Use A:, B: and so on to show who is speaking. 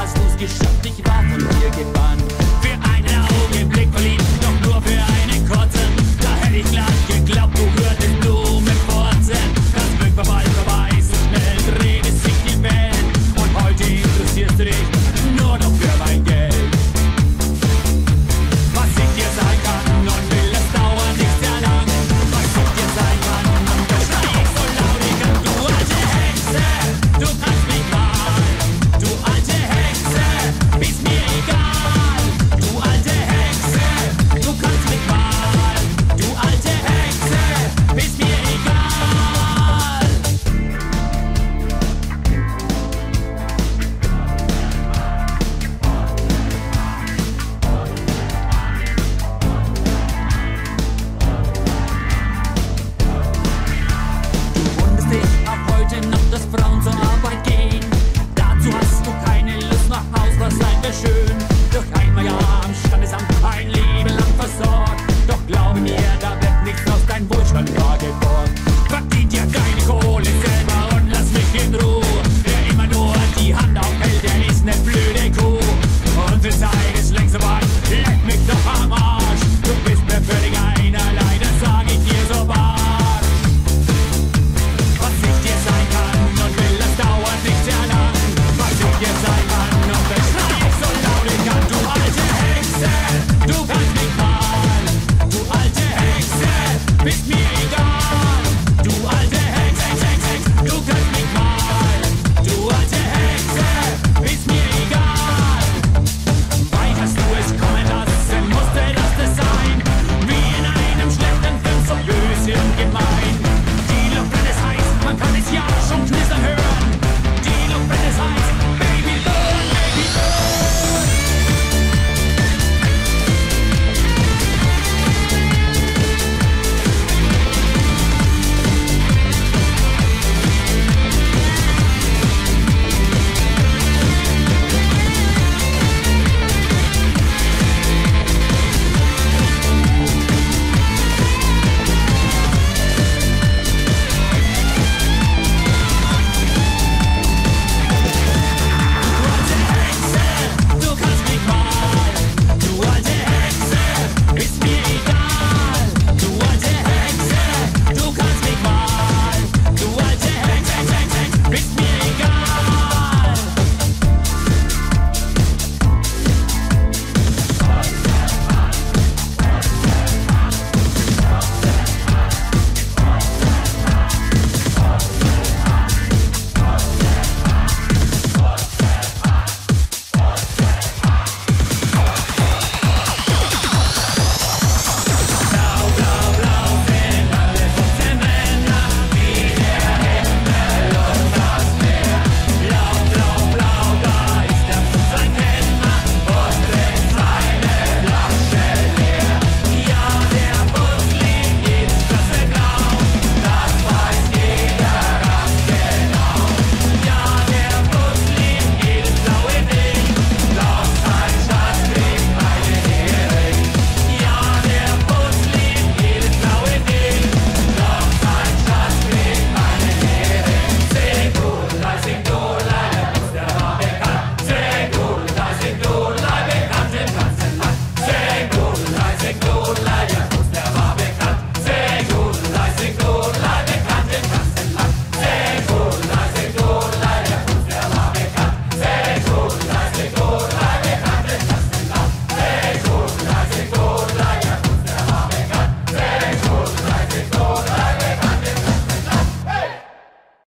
A: hast du's geschafft, ich war von dir gebannt. Für einen Augenblick verliebt,